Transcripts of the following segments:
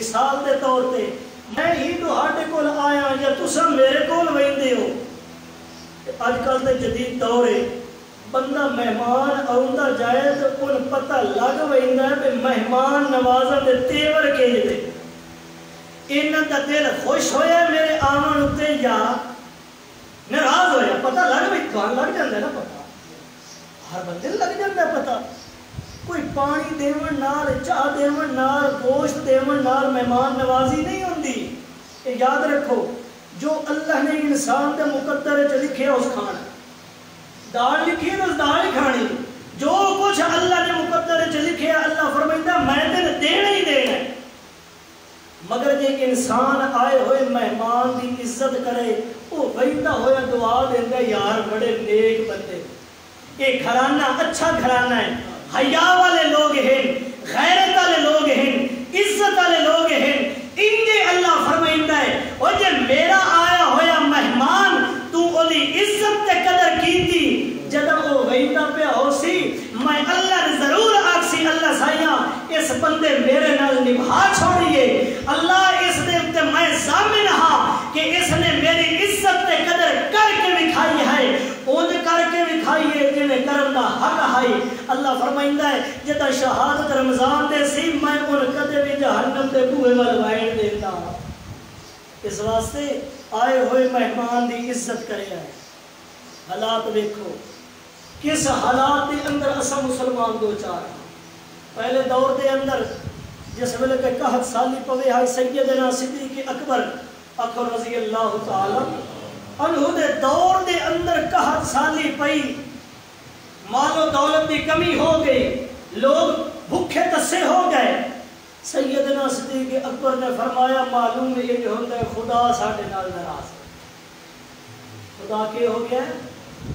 मिसाल के तौर पर मैं ही थोड़े को आया या तुस मेरे को वेंदे हो। अजकल जदीद दौर है बंदा मेहमान आउंदा जाए तो उन पता लग वेंदा मेहमान नवाजन के तेवर के लिए इन्हों दिल खुश होया मेरे आवन उत्ते या नाराज़ होया? पता लग भी लग जाता ना पता? हर बंद लग जाता पता। कोई पानी देवन नाल, चाह देवन नाल, गोश्त देवन नाल मेहमान नवाजी नहीं होंगी याद रखो, जो अल्लाह ने इंसान के मुकदर च लिखे उस खाना दाल लिखी तो उस दाल खानी जो कुछ अल्लाह ने मुकदर च लिखे, अल्लाह फरमाइंदा, मैं तेन देना ही देना है। मगर जे इंसान आए हुए मेहमान की इज़्ज़त करे वो बहता होया दुआ देंगे यार, बड़े नेक बंदे। ये घराना अच्छा घराना है। हया वाले लोग हैं, गैरत वाले लोग हैं, इज़्ज़त वाले लोग हैं। इनके अल्लाह फरमाइंदा है और जे मेरा आया होया मेहमान, तू ओदी इज़्ज़त ते कदर कीती जद वो वहीदा पे होसी, मैं अल्लाह ने ज़रूर आखसी, अल्लाह साइया, इस बंदे मेरे नाल निभा छोड़िए। अल्लाह इस दे ते मैं जामिन हाँ कि इसने मेरी इज़्ज़त ते कदर करके दिखाई है। उन करके दिखाई है जिन्हें करन दा हक है। अल्लाह फरमाइंदा है, जदा शहादत रमज़ान दे सी, मैं उन कदे भी जहन्नम दे बूहे वाल वाइन देता। इस वास्ते आए हुए मेहमान दी इज़्ज़त करे। हालात देखो, किस हालात के अंदर असा मुसलमान दो चार पहले दौर के अंदर, जिस वेले के कहत साली पवे है, सैयदना सिद्दीक अकबर अकबर रज़ी अल्लाह तआला अनहु दे दौर दे अंदर कहत साली पई मालो दौलत की कमी हो गई लोग भूखे तस्से हो गए सैयदना सिद्दीक अकबर ने फरमाया मालूम ये जो होता है खुदा साढ़े नाल नाराज खुदा के हो गया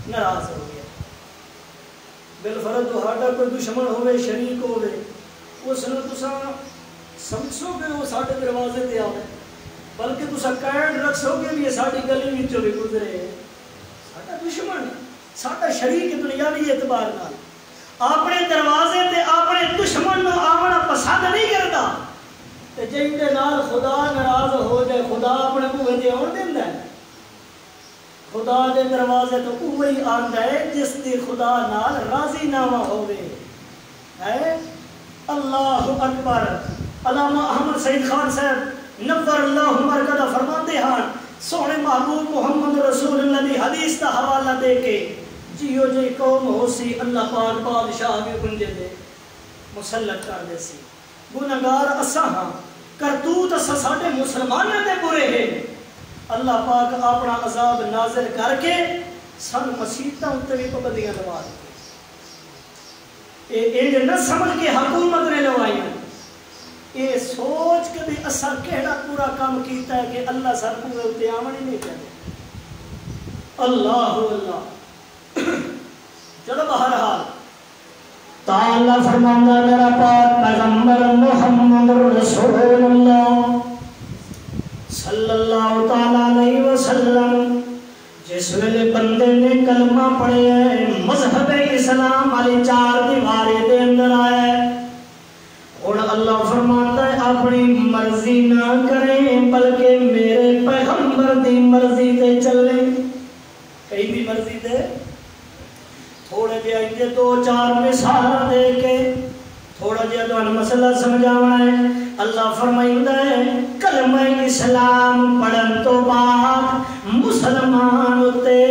नाराज हो गया बिलफरज ਤੁਹਾਡਾ ਕੋਈ ਦੁਸ਼ਮਣ ਹੋਵੇ ਸ਼ਰੀਕ ਹੋਵੇ ਉਸ ਨੂੰ ਤੁਸੀਂ ਸਮਝੋਗੇ ਉਹ ਸਾਡੇ ਦਰਵਾਜ਼ੇ ਤੇ ਆਵੇ बल्कि तुस कैंड रख कि भी साड़ी गली में भी गुजरे। साडा दुश्मन साडा शरीक दुनियावी एतबार नाल। अपने दरवाजे ते अपने दुश्मन नु आवना पसंद नहीं करता ते जिंदे नाल खुदा नाराज़ हो जाए, खुदा अपने भूए ते आउण दिंदा है। खुदा दे दरवाजे तो उवे ही आंदा है जिस दे खुदा नाल राज़ी नामा होवे। है? अल्लाह अकबर। अलामा अहमद सईद खान साहब नवर अल्लाह मरकदा फरमाते हैं। सोने महबूब मोहम्मद रसूलुल्लाह दी हदीस का हवाला दे के जियो जी कौम होसी अल्लाह पाक बादशाह भी गुंजे दे मुसल्लत कर दे सी। गुनहगार असा हाँ, करतूत असा साडे मुसलमानां दे बुरे हैं। अल्लाह पाक अपना अजाब नाजिल करके सन मसीता उत्ते भी पाबंदियाँ लगा दी ये न समझ के हुकूमत ने लवाई ये सोच के भी केड़ा पूरा काम किया है कि अल्लाह पूरे उत्ते आवन ही नहीं अल्लाह अल्लाह। चलो बहरहाल ताला फरमांदा, मेरा पाक पैगंबर मोहम्मद रसूलुल्लाह। सल्लल्लाहु अलैहि वसल्लम, जिस वेले बंदे ने कलमा पढ़िया मज़हब इस्लाम वाली चार दीवारे दे अंदर आया और अल्लाह फरमाता है अपनी मर्ज़ी ना करें बल्कि मेरे पैगंबर दी मर्ज़ी ते चले। कई भी मर्ज़ी दे, थोड़े जे आइए दो चार मिसाल दे के, थोड़ा जिहा तुहानू मसला समझावना है। अल्लाह फरमाइंदा है, कलमा इस्लाम पढ़न तो बाद मुसलमान उते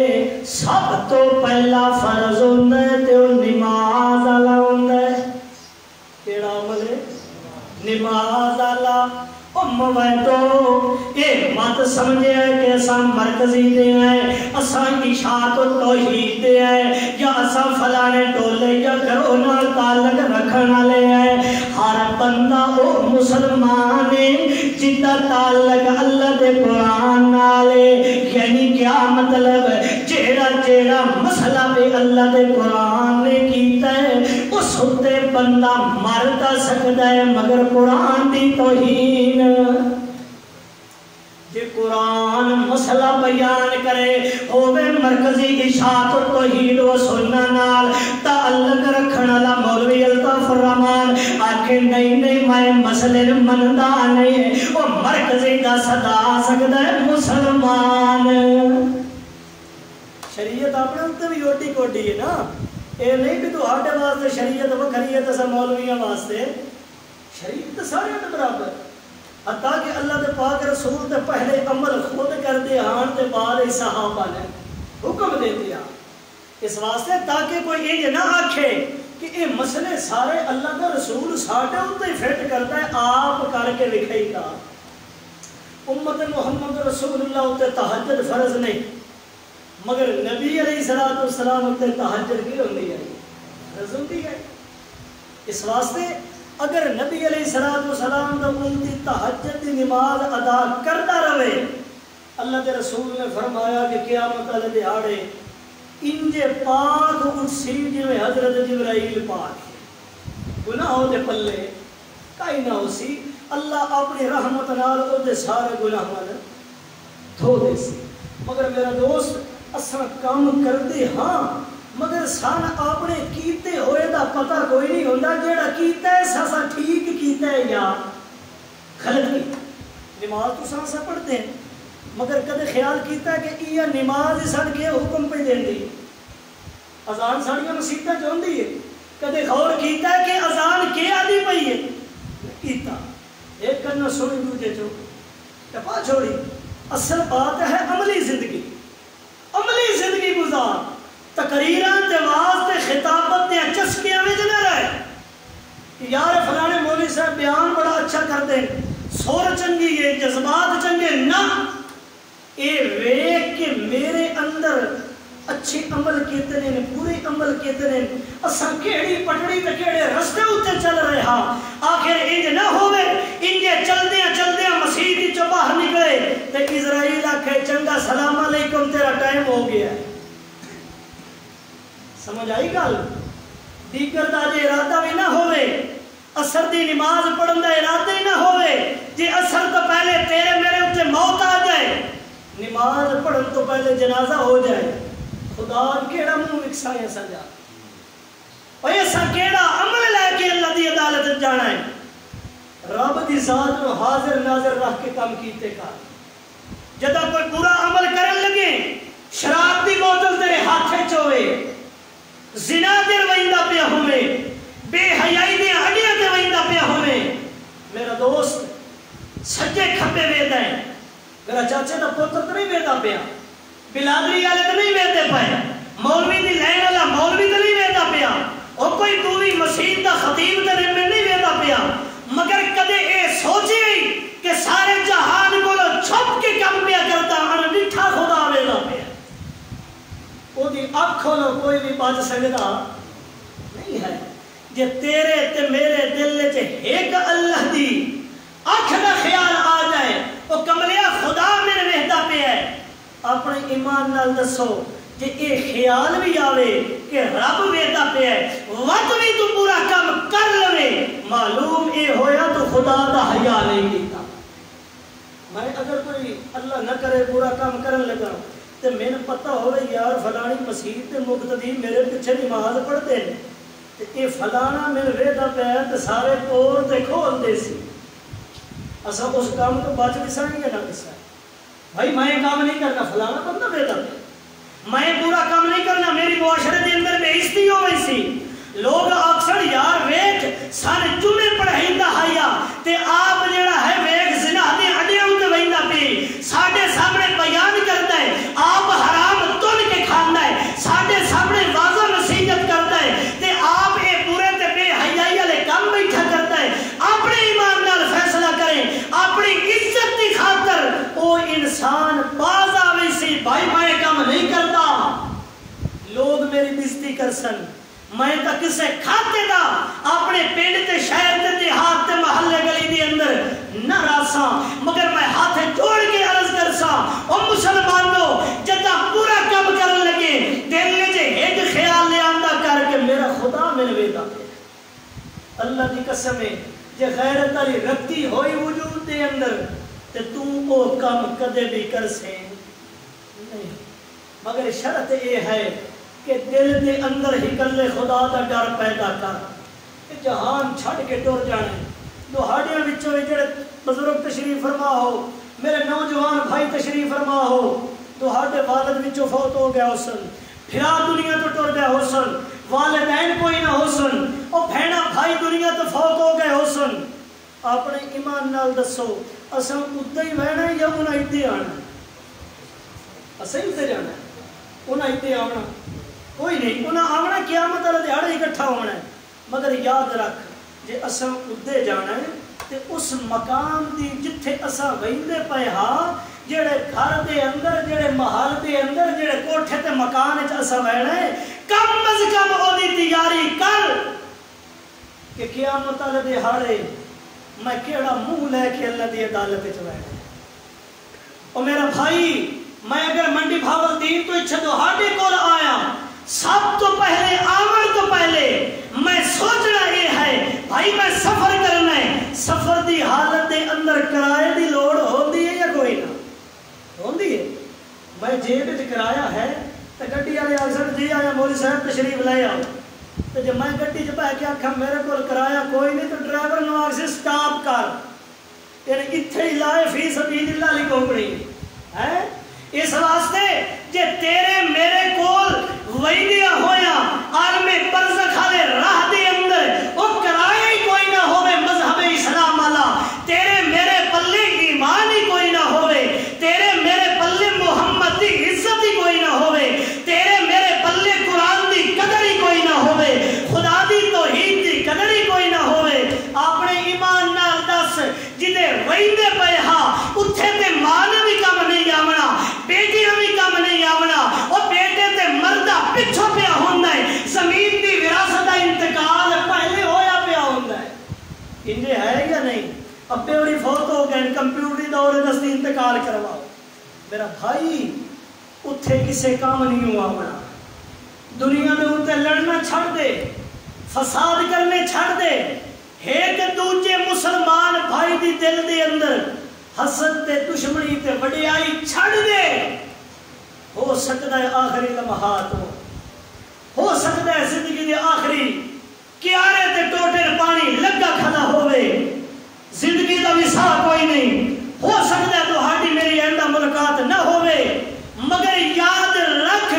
सब तो पहला फ़र्ज़ होंदा है ते ओ नमाज़ वाला होंदा है केड़ा अमल है नमाज़ वाला मैं तो ये मत समझे कि असा मरकजी दे हैं, असा इशात तौहीद दे हैं, या असा फलाने टोले या घरों नाल ताल्लुक रखने वाले हैं। हर बंदा ओ मुसलमान है, जिदा ताल्लुक अल्लाह दे कुरान नाल है। यानी क्या मतलब? जेड़ा जेड़ा मसला भी अल्लाह दे कुरान ने कीता है, उस उत्ते बंदा मर ता सकदा है, मगर कुरान दी तौहीन। कुरान मसला बयान करे, होवे मरकजी इशात नाल। वाला मौलवी अल्ताफ रहमान आखे, नहीं नहीं, मैं मसले मनदा नहीं। ओ मरकजी सदा सकदा है मुसलमान। शरीयत अपने उत्ते भी ओटी कोटी है ना। ए नहीं कि तू वास्ते शरीयत वास्ते। शरीयत सारे बराबर। अता कि अल्लाह के पाक रसूल तो पहले अमल खुद करते आन के बाद सहाबा ने हुक्म देते हैं इस वास्ते ताकि कोई इंज ना आखे कि ये मसले सारे अल्लाह का रसूल साढ़े उत्ते फिट करता है, आप करके लिखेगा। उम्मत मुहम्मद रसूलुल्लाह उत्ते तहजद फ़र्ज़ नहीं, मगर नबी अली सलात सलाम उत्ते तहजद की होती है, फ़र्ज़ होती है। इस वास्ते अगर नबी सलाम का उनकी तहजद की नमाज़ अदा करता रहे, अल्लाह के रसूल ने फरमाया कि क्यामत वाले दिहाड़े इंजे पाक उठसी जिमें हज़रत जिब्राइल पाक गुनाहों के पल्ले कहीं ना उसी अल्लाह अपनी रहमत नाल ओदे सारे गुनाह धो दे सी। मगर मेरा दोस्त असा काम करते हाँ मगर सन अपने कीते होए दा पता कोई नहीं होता जेड़ा कीता है, ससा ठीक कीता है या गलत की नमाज़ तो सा पढ़ते हैं मगर कदे ख्याल किया कि यह नमाज़ सन के हुक्म पे देंदी अजान साड़ियाँ मसीबत चाहती है? कदे गौर किया कि अजान के आदि पई है? एक करना सुनी, दूजे चो। टपा छोड़ी, असल बात है अमली ज़िंदगी। अमली ज़िंदगी गुजार। तकरीर वास्ते खिताबत ने चस्कियाँ में न रहे। यार फलाने मौली साहब बयान बड़ा अच्छा करते सुर चंगी है, जज्बात चंगे ना, ये वेख के मेरे अंदर अच्छे अमल कितने पूरे अमल कितने असा पटड़ी ते रास्ते उत्ते चल रहे हा। आखिर इंज ना होवे, इंजे चलदे चलदे मसीह चो बाहर निकले, ते इजराइल आखे, चंगा सलाम अलैकुम, तेरा टाइम हो गया है। समझ आई गल? दीगर का जो इरादा भी ना होवे, असर की नमाज़ पढ़न का इरादा ही ना जे असर तो पहले तेरे मेरे उत्ते मौत आ जाए, नमाज़ पढ़न तो पहले जनाजा हो जाए। खुदा केड़ा मुँह विकसाया सजा असा केड़ा अमल लैके अल्लाह की अदालत जाना है? रब की जात को हाजिर नाजिर रख के काम कीते कर। जदा कोई बुरा अमल करन लगे, शराब की बोतल तेरे हाथ च होवे जिना ते रवैंदा पिया होवे, बेहयाई दे अड़िया ते रवैंदा पिया होवे। मेरा दोस्त सज्जे खब्बे वेदा है। मेरा चाचे का पुत्र तो नहीं वेदा पिया। बिलादरी वाले तो नहीं वेदे पाए। मौलवी दी लैन वाला मौलवी तो नहीं वेदा पिया। और कोई तू भी मसीह का खतीब तो नहीं वेदा पिया। मगर कदे ए सोचे कि सारे जहान को छुप के कम पिया करता ਅੱਖ ਨੂੰ ਕੋਈ ਵੀ ਬਚ ਸਕਦਾ ਨਹੀਂ ਹੈ ਜੇ ਤੇਰੇ ਤੇ ਮੇਰੇ ਦਿਲ ਵਿੱਚ ਇੱਕ ਅੱਲਾਹ ਦੀ ਅੱਖ ਦਾ ਖਿਆਲ ਆ ਜਾਏ ਉਹ ਕਮਲਿਆ ਖੁਦਾ ਮੇਰੇ ਵੇਖਦਾ ਪਿਆ ਆਪਣੇ ਈਮਾਨ ਨਾਲ ਦੱਸੋ ਜੇ ਇਹ ਖਿਆਲ ਵੀ ਆਵੇ ਕਿ ਰੱਬ ਵੇਖਦਾ ਪਿਆ ਵੱਧ ਵੀ ਤੂੰ ਪੂਰਾ ਕੰਮ ਕਰ ਲਵੇ ਮਾਲੂਮ ਇਹ ਹੋਇਆ ਤੂੰ ਖੁਦਾ ਦਾ ਹਯਾ ਨਹੀਂ ਕੀਤਾ ਮੈਂ ਅਗਰ ਕੋਈ ਅੱਲਾ ਨਾ ਕਰੇ ਪੂਰਾ ਕੰਮ ਕਰਨ ਲੱਗਾ तो मैंने पता हो यार, फलानी मसीह के मुक्तदी मेरे पिछे नमाज़ पढ़ते हैं तो ये फलाना मेरे वेदा पैर तो सारे तोड़ तो खोलते सी। असा उस काम तो बच दिसाएँगे ना दिसा भाई, मैं काम नहीं करना, फलाना बंदा वेदा मैं पूरा काम नहीं करना, मेरी मुआशरे के अंदर बेइज्जती हो गई सी। लोग अक्सर यार, वेख, सारे जुमे पढ़ाईंदा हाया, ते आप जेड़ा है वेख जिना दे अड्डियाँ उते वहिंदा पे साडे सामने बयान करता है आप हराम तुन के खांदा है साडे सामने वाजा नसीहत करता है ते आप ये पूरे ते बेहयाई वाले काम बैठा करता है अपने ईमान नाल फैसला करें अपनी इज़्ज़त की खातर इंसान बाज आवे सी भाई मैं काम नहीं करता। लोग मेरी बेइज्जती कर सन मैं तो किसे खाते दा अपने पिंड ते, शहर ते, देहात ते, महल्ले गली दे अंदर न मगर मैं हाथ जोड़ के अर्ज़ कर सा, ओ मुसलमानों जदा पूरा काम करन लगे, दिल में जे एक ख्याल ले आंदा करके मेरा खुदा मेरे वेदा अल्लाह की कसम है, जे गैरत वाली रखती होई वजूद दे अंदर तो तू वो कम कदे भी कर से नहीं। मगर शर्त ये है कि दिल के अंदर ही कले खुदा का डर पैदा कर। जहान छड़ के तुर जाने। दुहाड़ियों विचों जोड़े बजुर्ग तशरीफ़ फरमा हो, मेरे नौजवान भाई तशरीफ़ फरमा हो तुहाडे वालद विचों फौत हो गया हुसन। फिरा दुनिया तो टुर गया हुसन। वालदैन कोई ना हुसन। और भैया भाई दुनिया तो फौत हो गए हुसन। ਆਪਣੇ ਈਮਾਨ ਨਾਲ ਦੱਸੋ, ਅਸਾਂ ਉੱਤੇ ਹੀ ਬਹਿਣਾ ਜਾਂ ਉਹਨਾਂ ਇੱਥੇ ਆਣਾ ਅਸਾਂ ਉੱਤੇ ਜਾਣਾ। ਉਹਨਾਂ ਇੱਥੇ ਆਉਣਾ। ਕੋਈ ਨਹੀਂ, ਉਹਨਾਂ ਆਉਣਾ ਕਿਆਮਤ ਵਾਲੇ ਦਿਹਾੜੇ ਇਕੱਠਾ ਹੋਣਾ। ਮਗਰ ਯਾਦ ਰੱਖ, ਜੇ ਅਸਾਂ ਉੱਤੇ ਜਾਣਾ ਤੇ ਉਸ ਮਕਾਮ ਦੀ ਜਿੱਥੇ ਅਸਾਂ ਵਹਿੰਦੇ ਪਏ ਹਾਂ, ਜਿਹੜੇ ਘਰ ਦੇ ਅੰਦਰ, ਜਿਹੜੇ ਮਹਲ ਦੇ ਅੰਦਰ, ਜਿਹੜੇ ਕੋਠੇ ਤੇ ਮਕਾਨ ਵਿੱਚ ਅਸਾਂ ਰਹਿਣਾ ਕਮ ਅਜ਼ ਕਮ ਉਹਦੀ ਤਿਆਰੀ ਕਰ। ਕਿ ਕਿਆਮਤ ਵਾਲੇ ਦਿਹਾੜੇ मैं केड़ा मुँह लेके अल्लाह की अदालत च बैठा और मेरा भाई, मैं अगर मंडी भावल दी तो छदोहाडे तो को आया। सब तो पहले आवन तो पहले। मैं सोचना ये है, भाई मैं सफ़र करना है। सफ़र की हालत के अंदर किराए की लोड़ होती है या कोई ना? होती है। मैं जेब किराया है तो गड्डी वाले अक्सर जी आया मोदी साहब, तशरीफ़ ले आओ। तो जब मैं गड्डी च बह के आख्या मेरे को किराया कोई नहीं तो ड्राइवर नु आख स्टॉप कर। तेरे इतने ही लाए फ़ी सबील लाली कंपनी है? इस वास्ते, जे तेरे मेरे कोल दिया होया आलमे बरज़ख वाले राह दे अंदर ओ किराया ही कोई ना होवे मज़हब इस्लाम वाला तेरे मेरे पल्ले ईमान ही कोई ना होवे तेरे मेरे पल्ले मोहम्मद की इज़्ज़त ही कोई ना होवे तेरे मेरे पल्ले कुरान की कदर ही कोई ना होवे खुदा दी तौहीद की कदर ही कोई ना होवे अपने ईमान नाल दस जिदे वैंदे पए हा उत्थे ते माल भी कम नहीं आवना बेटियाँ भी कम नहीं आवना ओ बेटे ते मर्दा पिछो पिया होंदा है ज़मीन दी विरासत दा इंतकाल पहले होया पिया होंदा है इंजे है या नहीं अब्बे फौत हो गए कंप्यूटर दौर दस्ती इंतकाल करवाओ। मेरा भाई उत्थे किसे काम नहीं हुआ होना। दुनिया में उत्ते लड़ना छड़ दे, फसाद करने छड़ दे। एक दूजे मुसलमान भाई दी दिल दे अंदर हसद ते दुश्मनी ते वडियाई छड़ दे। हो सकता है आखिरी लम्हात हो हो सकता है ज़िंदगी दे आखिरी क्यारे ते टोटे पानी लगा खड़ा होवे। ज़िंदगी का विसा कोई नहीं। हो सकता है तुम्हारी मेरी एंदा मुलाकात न होवे, मगर याद रख,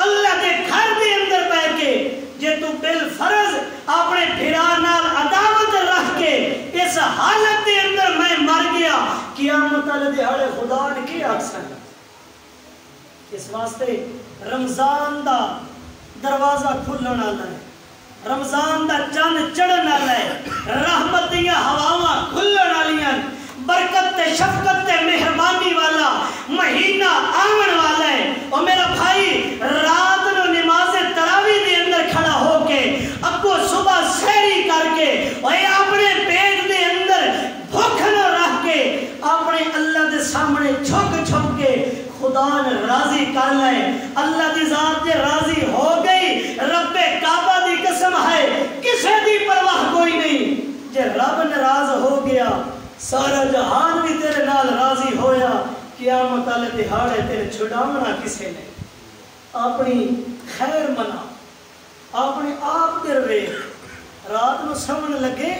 अल्लाह के घर के अंदर बैठ के जे तू बिल फ़र्ज़ अपने फिरा नाल अदावत रख के इस हालत के अंदर मैं मर गया वाले दिहाड़े खुदा ने की आखसन? इस वास्ते रमज़ान दा दरवाज़ा खुलने वाला है। रमज़ान दा चंद चढ़न वाला है। रहमत दियाँ हवावां खुलण वालियाँ बरकत ते शफकत ते मेहरबानी वाला, महीना आवन वाला है। और मेरा भाई, रात नो नमाज़ तरावी दे अंदर खड़ा होके अगो सुबह सहरी करके और अपने पेट दे अंदर भूख न रख के अपने अल्लाह दे सामने झुक झुक के खुदा ने राज़ी कर ले अल्लाह की जात से राज़ी हो गई। रब काबा की कसम है। किसी की परवाह कोई नहीं। जे रब नाराज़ हो गया, सारा जहान भी तेरे नाल राज़ी होया। कियामत वाले दिहाड़े तेरे छुड़ावना किसे ने? अपनी खैर मना। अपने आप के वेख। रात में सवन लगे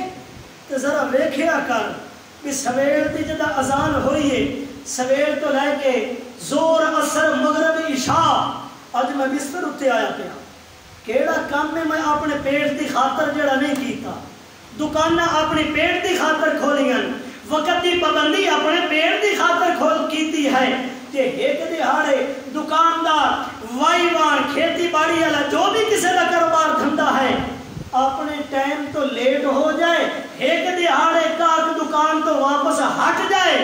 तो जरा वेखिया कर, भी सवेर की जो अजान होइए ਸਵੇਰ ਤੋਂ ਲੈ ਕੇ ਜ਼ੋਰ ਅਸਰ ਮਗਰਬ ਇਸ਼ਾ ਅੱਜ ਮੈਂ ਬਿਸਤਰ ਉੱਤੇ ਆਇਆ ਪਿਆ ਕਿਹੜਾ ਕੰਮ ਹੈ ਮੈਂ ਆਪਣੇ ਪੇਟ ਦੀ ਖਾਤਰ ਜਿਹੜਾ ਨਹੀਂ ਕੀਤਾ ਦੁਕਾਨਾਂ ਆਪਣੇ ਪੇਟ ਦੀ ਖਾਤਰ ਖੋਲੀਆਂ ਵਕਤ ਦੀ ਪਾਬੰਦੀ ਆਪਣੇ ਪੇਟ ਦੀ ਖਾਤਰ ਖੋਲ ਕੀਤੀ ਹੈ ਤੇ ਇੱਕ ਦਿਹਾੜੇ ਦੁਕਾਨਦਾਰ ਵਾਈਵਾਨ ਖੇਤੀਬਾੜੀ ਵਾਲਾ ਜੋ ਵੀ ਕਿਸੇ ਦਾ ਕਾਰੋਬਾਰ ਧੰਦਾ ਹੈ अपने टाइम तो लेट हो जाए एक दिहाड़े का दुकान तो वापस हट जाए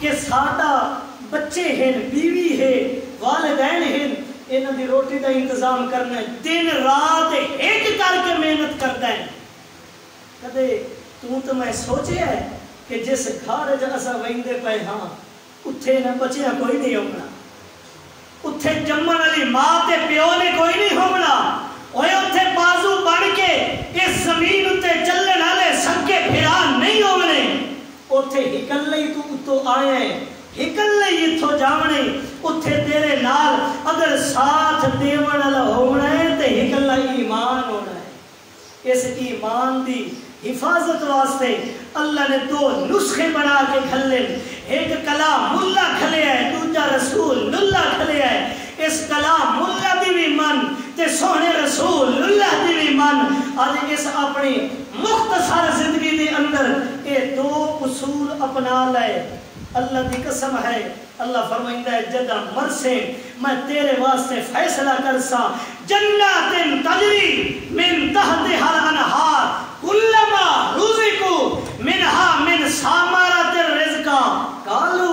कि साडा बच्चे हैं, बीवी है, वालदैन हैं, इन्हों की रोटी का इंतज़ाम करना, दिन रात एक करके मेहनत करता है। कदे तू तो मैं सोचे कि जिस घर च असा वहींदे पे हाँ उत्थे इन्हें बच्चिया कोई नहीं आना उत्थे जम्मन वाली माँ के प्यो ने कोई नहीं होना ओए उत्थे बाजू बन के इस ज़मीन उत्ते चल ਉੱਥੇ ਇਕੱਲੇ ਹੀ ਤੂੰ ਉੱਤੋਂ ਆਇਆ ਹੈ ਇਕੱਲੇ ਹੀ ਇੱਥੋਂ ਜਾਵਣੇ ਉੱਥੇ ਤੇਰੇ ਨਾਲ ਅਗਰ ਸਾਥ ਦੇਵਣ ਵਾਲਾ ਹੋਣਾ ਹੈ ਤੇ ਇਕੱਲਾ ਈਮਾਨ ਹੋਣਾ ਹੈ ਇਸ ਈਮਾਨ ਦੀ हिफाजत वास्ते अल्लाह ने दो नुस्खे बना के खले एक कलाम मुल्ला खले है दूजा रसूल लुल्ला खले है इस कलाम मुल्ला दी भी मन ते सोहने रसूल लुल्ला दी भी मन आज इस अपनी मुख्तसर ज़िंदगी दे अंदर ये दो उसूल अपना ले। अल्लाह की कसम है, अल्लाह फरमाइंदा है, जदा मरसे मैं तेरे वास्ते फैसला करसा, जन्नतिन तजरी मिन तहतिहा अनहार, कुल्लमा रुज़िकु मिनहा मिन सामरातिर रिज़्का। कालू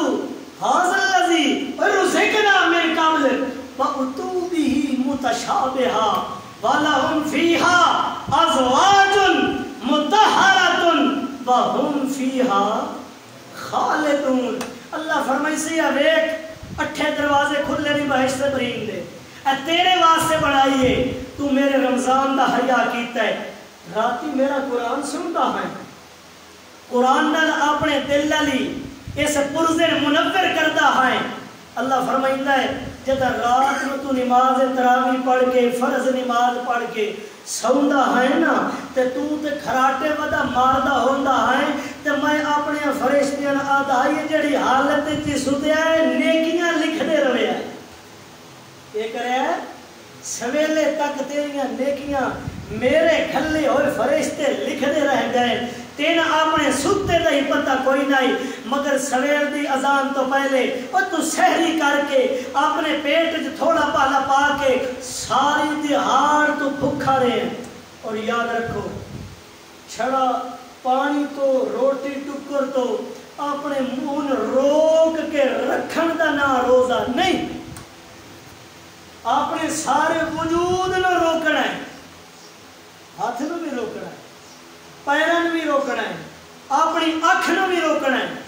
हाज़ल लज़ी रुज़िकना मिन कब्ल फअतू बिही मुतशाबिहा। वलहुम फीहा अज़वाजुन मुतहहरतुन, वहुम फीहा खालिदून। अल्लाह फरमाई से वेख अठे दरवाजे खुले नहीं, बहिश्त बरीन दे। तेरे वास्ते बनाइए तू मेरे रमज़ान का हया किया है। राती मेरा कुरान सुनता है। कुरान नाल अपने दिल ली इस पुरजे मुनवर करता है। अल्लाह फरमाइंदा है जब रात में तू नमाज़ तरावी पढ़ के, फ़र्ज़ नमाज़ पढ़ के सौंदा है ना, ते तू ते खराटे वदा मारदा होंदा है, ते मैं अपने फरिश्तियाँ आदा ये जड़ी हालत च सुतया है नेकियाँ लिखदे रहे ये करे? सवेले तक तेरियाँ नेकियाँ मेरे खल्ले होए फरिश्ते लिखते रह गए तेन आपने सुते नहीं पता कोई नहीं मगर सवेर दी अजान तो पहले और तू सहरी करके अपने पेट च थोड़ा पाला पा के सारी दिहाड़ तू भुखा रहे और याद रखो छड़ा पानी तो रोटी टुकर तो अपने मुँह रोक के रखन का ना रोजा नहीं अपने सारे वजूद न रोकना है हाथ पैरों भी रोकना है अपनी अख न भी रोकना है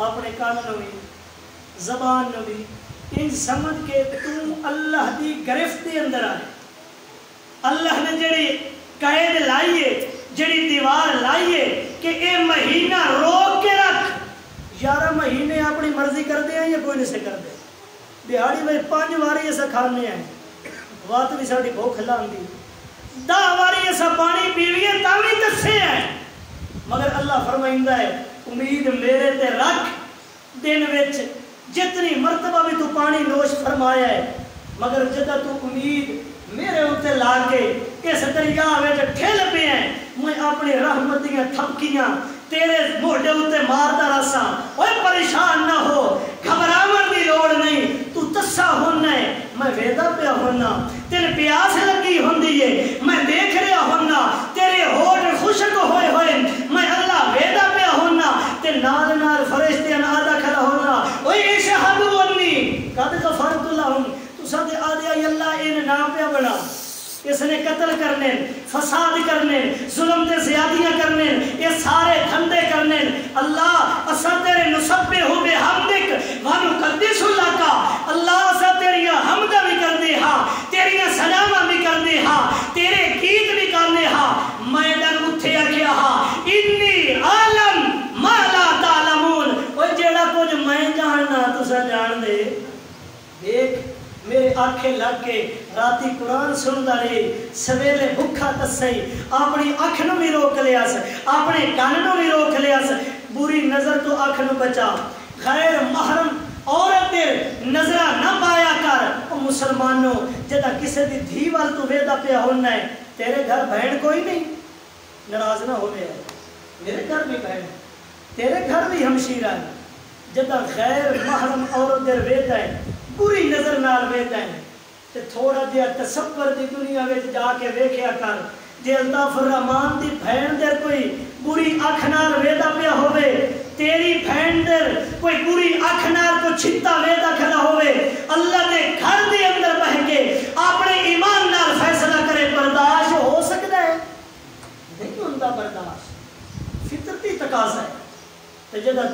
अपने कान भी जबान भी इन समझ के तू अल्लाह की गिरफ्त के अंदर आए अल्लाह ने जड़ी कैद लाइए जड़ी दीवार लाइए कि ये महीना रोक के रख यार महीने अपनी मर्ज़ी करते हैं या कोई नहीं करते दिहाड़ी में पाँच ही सी खाने हैं बात भी साड़ी भूख लाती दह वारी असा पानी पीवीए ता दसे है। मगर अल्लाह फरमाइंदा है, उम्मीद मेरे ते रख, दिन जितनी मरतबा भी तू पानी नोश फरमाया है, मगर जदा तू उम्मीद मेरे उत्ते ला के इस दरिया ठिल पे है, मैं अपनी रहमत दियाँ थपकियाँ तेरे मोढ़े उत्ते मारता रसा ओए परेशान ना हो घबरावन की लौड़ नहीं तू तस्सा होना है। मैं वेदा पे होना। तेरे प्यास लगी होंदी है। मैं देख रहा होना। तेरे होठ खुशक होए होए। मैं अल्लाह वेदा पे होना। ते नाल नाल फरिश्ते आदा खड़ा होना। ओए इशहदु अन्नी कद गफरतु लहुम तुसा ते आदे अल्लाह इन नाम पे बना। इसने कत्ल करने, फसाद करने, जुल्म ते ज्यादियाँ करने, ये सारे धंधे करने। अल्लाह असा तेरे नुसब्बे हो बे हमदिक वानु कद्दिसुल्ला का अल्लाह असा तेरिया हमदा भी कर दे हाँ तेरिया सलामा भी कर दे हाँ तेरे गीत भी करने हाँ मैदान उठे आखिया हाँ इन्नी आलम माला तालमून ओ जेड़ा कुछ मैं जानना तुसा जान दे देख मेरे आखे लग के राती कुरान सुनता रहे, सवेरे भुखा तसई अपनी अख न भी रोक लिया अपने कन भी रोक लिया बुरी नज़र तो अख न बचा। गैर महरम औरत नजरा न पाया कर मुसलमानों, जदा किसी दी धी वाल तू वेदा पे होना है तेरे घर बहन कोई नहीं। नाराज़ ना हो गया मेरे घर भी बहन तेरे घर भी हमशीरा है। जदा गैर महरम औरत वेदा है बुरी नज़र नाल वेदा है थोड़ा जि तस्वर की दुनिया में जाके वेख्या कर जे अल्ताफुर रहमान की भैन दर कोई बुरी अख नेता पिया हो तेरी भैन दर कोई बुरी अख न को छिता वेदा खड़ा हो अल्लाह ईमान करे बर्दाश्त हो सकता है नहीं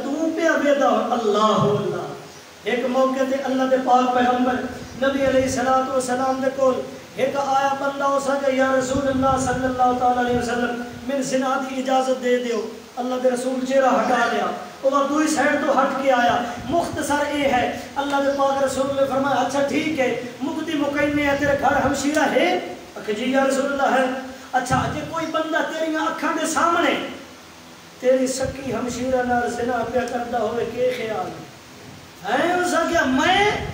तू पिया अल्लाह हो अल्लाह एक मौके से अल्लाह के पाल पैगंबर नबी अलैहिस्सलाम दे कोल, एक आया बंदा उस जे या रसूल अल्लाह सल्लल्लाहु तआला अलैहि वसल्लम, मिन सिना दी इजाज़त दे दियो, अल्लाह के रसूल चेहरा हटा लिया और दूसरी साइड तो हट के आया। मुख्तसर ये है, अल्लाह के पाक रसूल ने फरमाया अच्छा ठीक है, मुक्ति मुकैने है, तेरे घर हमशीरा है? जी या रसूल अल्लाह है। अच्छा जे कोई बंदा तेरी अखा के सामने, तेरी सकी हमशीरा नाल सिना पे करदा होवे, के ख्याल? है उसका क्या मैं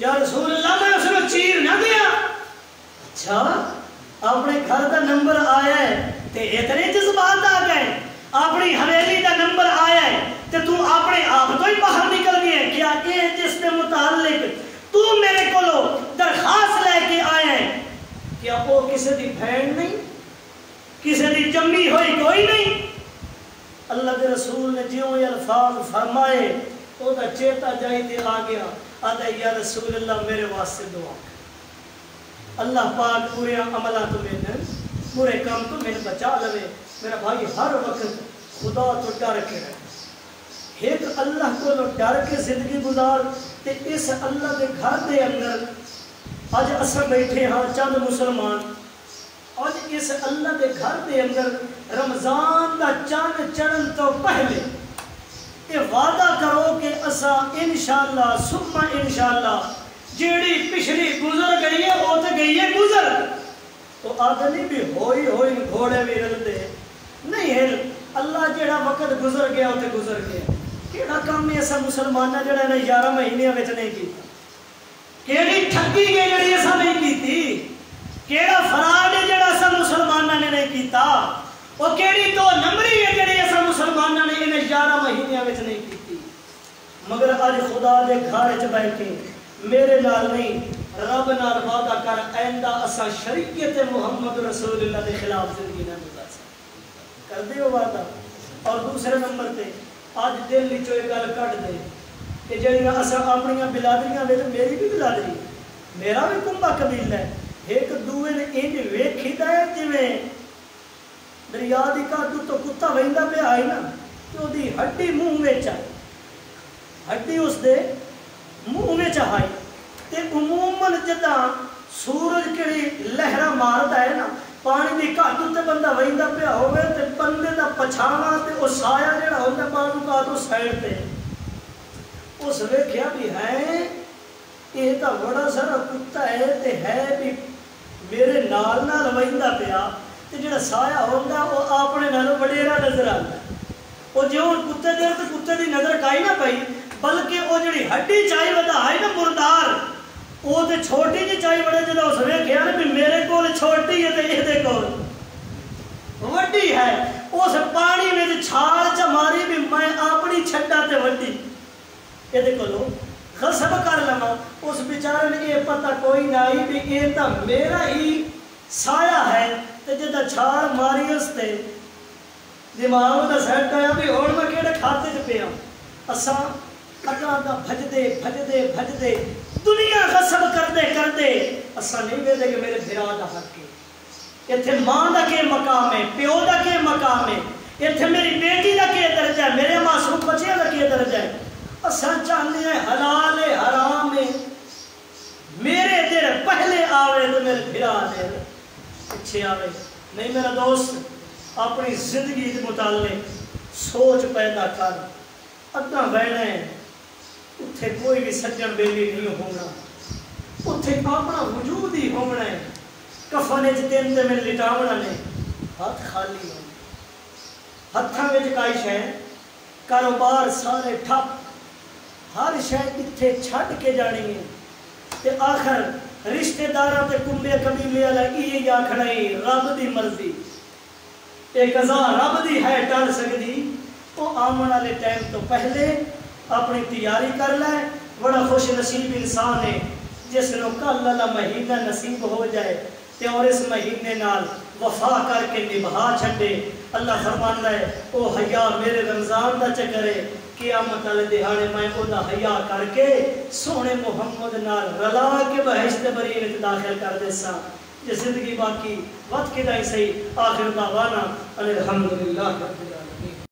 या रसूल तो चीर ना गया अच्छा अपने घर का नंबर आया है, ते इतने जज्बात आ गए। अपनी हवेली का नंबर आया है, ते तू अपने आप तो ही बाहर निकल गया क्या ये जिसके मुतालिक तू मेरे को दरखास्त लेके आया है? क्या वो किसी की भैन नहीं? किसी की जमी हुई कोई नहीं? अल्लाह के रसूल ने जो अल्फाज फरमाए तो वह चेता जाए आ गया। आता या रसूल अल्लाह मेरे वास्ते दुआ अल्लाह पाक पूरे अमला तो पूरे काम को बचा लवे मेरा भाई हर वक्त खुदा तो डर के रहे एक अल्लाह को डर के ज़िंदगी गुजार ते इस अल्लाह के घर के अंदर अज अस बैठे हाँ चंद मुसलमान अज इस अल्लाह के घर के अंदर रमज़ान का चंद चढ़न तो पहले ये वादा करो कि असा इनशाला सुमा इनशाला जी पिछली गुजर गई है वो तो गई है गुजर। तो आदमी भी हो ही हो ही घोड़े भी हिलते नहीं हिल, अल्लाह जेड़ा वक्त गुजर गया उसे गुजर गया। केड़ा काम ऐसा मुसलमान ने जेड़ा इन्हें ग्यारह महीनों में नहीं किया केड़ी ठगी है जी असा नहीं की फराड है जेड़ा ऐसा मुसलमाना ने नहीं किया तो नंबरी मुसलमाना ने इन्हें ग्यारह महीनों में नहीं की मगर अज खुदा के घर च बह के मेरे नाल नहीं, रब नाल वादा कर आंदा असा शरीयत मुहम्मद रसूल के खिलाफ ज़िंदगी ना गुजार कर दे वादा? और दूसरे नंबर से अज दिल चो एक गल कट दे, कि जड़िया असा अपन बिलादरिया बिरादरियाँ मेरी भी बिलादरी, मेरा भी कुंभा कबीला है एक दूए ने इंज वेखीदा है जिमें ਦਰਿਆ ਦੀ ਕਾਦੂ ਤੋਂ ਕੁੱਤਾ ਵਹਿੰਦਾ ਪਿਆ ਆਈ ਨਾ ਤੇ ਉਹਦੀ ਹੱਡੀ ਮੂੰਹ ਵਿੱਚ ਆਈ ਹੱਡੀ ਉਸਦੇ ਮੂੰਹ ਵਿੱਚ ਆਈ ਤੇ ਉਮੂਮਨ ਜਦਾਂ ਸੂਰਜ ਕਿਹੜੀ ਲਹਿਰਾ ਮਾਰਦਾ ਹੈ ਨਾ ਪਾਣੀ ਦੀ ਘੱਟ ਉੱਤੇ ਬੰਦਾ ਵਹਿੰਦਾ ਪਿਆ ਹੋਵੇ ਤੇ ਬੰਦੇ ਦਾ ਪਛਾਣਾ ਤੇ ਉਹ ਸਾਇਆ ਜਿਹੜਾ ਹੁੰਦਾ ਬਾਹਰੋਂ ਕਾਦੂ ਸਾਈਡ ਤੇ ਉਸ ਵੇਖਿਆ ਵੀ ਹੈ ਇਹ ਤਾਂ ਬੜਾ ਸਾਰਾ ਕੁੱਤਾ ਹੈ ਤੇ ਹੈ ਵੀ ਮੇਰੇ ਨਾਲ ਨਾਲ ਵਹਿੰਦਾ ਪਿਆ ਤੇ ਜਿਹੜਾ ਸਾਇਆ ਹੁੰਦਾ ਉਹ ਆਪਣੇ ਨਾਲੋਂ ਵਡੇਰਾ ਨਜ਼ਰ ਆਉਂਦਾ ਉਹ ਜਿਉਂ ਕੁੱਤੇ ਦੇ ਤੇ ਕੁੱਤੇ ਦੀ ਨਜ਼ਰ ਕਾਈ ਨਾ ਪਈ ਬਲਕਿ ਉਹ ਜਿਹੜੀ ਹੱਡੀ ਚਾਈ ਵਧਾਈ ਨਾ ਮੁਰਦਾਰ ਉਹ ਤੇ ਛੋਟੀ ਜਿਹੀ ਚਾਈ ਬੜੇ ਜਦੋਂ ਉਸ ਵੇਖਿਆ ਨਾ ਵੀ ਮੇਰੇ ਕੋਲ ਛੋਟੀ ਹੈ ਤੇ ਇਹਦੇ ਕੋਲ ਵੱਡੀ ਹੈ ਉਸ ਪਾਣੀ ਵਿੱਚ ਛਾਲ ਚ ਮਾਰੀ ਵੀ ਮੈਂ ਆਪਣੀ ਛੱਡਾ ਤੇ ਵੱਡੀ ਇਹਦੇ ਕੋਲੋਂ ਖਸਬ ਕਰ ਲਵਾਂ ਉਸ ਵਿਚਾਰੇ ਨੇ ਇਹ ਪਤਾ ਕੋਈ ਨਹੀਂ ਵੀ ਇਹ ਤਾਂ ਮੇਰਾ ਹੀ ਸਾਇਆ ਹੈ ਤੇ ਜਿਹਦਾ ਛਾਲ ਮਾਰੀ ਉਸ ਤੇ ਦਿਮਾਗ ਦਾ ਸੈੱਟ ਆਇਆ ਵੀ ਹੁਣ ਮੈਂ ਕਿਹੜੇ ਖਾਤੇ 'ਚ ਪਿਆ ਅਸਾਂ ਅੱਗਾ ਦਾ ਭਜਦੇ ਭਜਦੇ ਭਜਦੇ ਦੁਨੀਆ ਖਸਬ ਕਰਦੇ ਕਰਦੇ ਅਸਾਂ ਨਹੀਂ ਵੇਦੇ ਕਿ ਮੇਰੇ ਫਿਰਾ ਦਾ ਹੱਕ ਹੈ ਇੱਥੇ ਮਾਂ ਦਾ ਕੀ ਮਕਾਮ ਹੈ ਪਿਓ ਦਾ ਕੀ ਮਕਾਮ ਹੈ ਇੱਥੇ ਮੇਰੀ ਬੇਟੀ ਦਾ ਕੀ ਦਰਜਾ ਹੈ ਮੇਰੇ ਮਾਸੂਮ ਬੱਚਿਆਂ ਦਾ ਕੀ ਦਰਜਾ ਹੈ ਅਸਾਂ ਚਾਹੁੰਦੇ ਹਾਂ ਹਲਾਲ ਹੈ ਹਰਾਮ ਹੈ ਮੇਰੇ ਦਿਲ ਪਹਿਲੇ ਆਵੇ ਤੇ ਮੇਰੇ ਫਿਰਾ ਦੇ ਪਿੱਛੇ ਆਵੇ ਨਹੀਂ ਮੇਰਾ ਦੋਸਤ ਆਪਣੀ ਜ਼ਿੰਦਗੀ ਦੇ ਮੁਤਾਲੇ ਸੋਚ ਪੈਦਾ ਕਰ ਅੱਧਾ ਬਹਿਣਾ ਹੈ ਉੱਥੇ ਕੋਈ ਵੀ ਸੱਜਣ ਬੇਲੀ ਨਹੀਂ ਹੋਣਾ ਉੱਥੇ ਆਪਣਾ ਵਜੂਦ ਹੀ ਹੋਣਾ ਹੈ ਕਫਨ ਚ ਤਿੰਨ ਤੇ ਮੈਨੂੰ ਲਿਟਾਵਣਾ ਨੇ ਹੱਥ ਖਾਲੀ ਹੋਣ ਹੱਥਾਂ ਵਿੱਚ ਕਾਈ ਸ਼ੈ ਕਾਰੋਬਾਰ ਸਾਰੇ ਠੱਪ ਹਰ ਸ਼ੈ ਇੱਥੇ ਛੱਡ ਕੇ ਜਾਣੀ ਹੈ ਤੇ ਆਖਰ रिश्तेदारा ते कुंबे कबीले आला ये आखना ही रब की मर्ज़ी। ये कजा रब की है टल सकती तो आने वाले टाइम तो पहले अपनी तैयारी कर लै। बड़ा खुश नसीब इंसान है। जिसनों कल वाला महीना नसीब हो जाए तो और इस महीने नाल वफा करके निभा छे अल्लाह फरमाना है, ओ हया मेरे रमज़ान का चक्कर है कियामत वाले दिहाड़े मैं ओदा हया करके सोने मुहम्मद नाल रला के बहिश्त बरी विच दाखिल कर देसा। जे ज़िंदगी बाकी वक्त के सही, आखिर दावाना, अल्हम्दुलिल्लाह रब्बिल